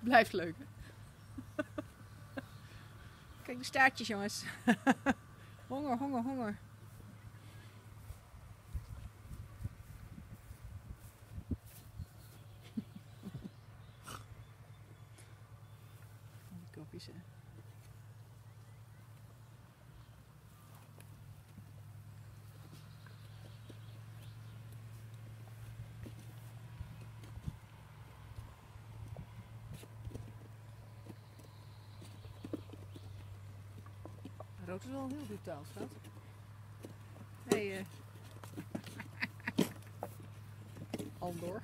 blijft leuk. Kijk de staartjes, jongens. honger, honger, honger. Die kopjes, hè. Rood is wel heel brutaal, schat. Hé, hey, eh. Andor.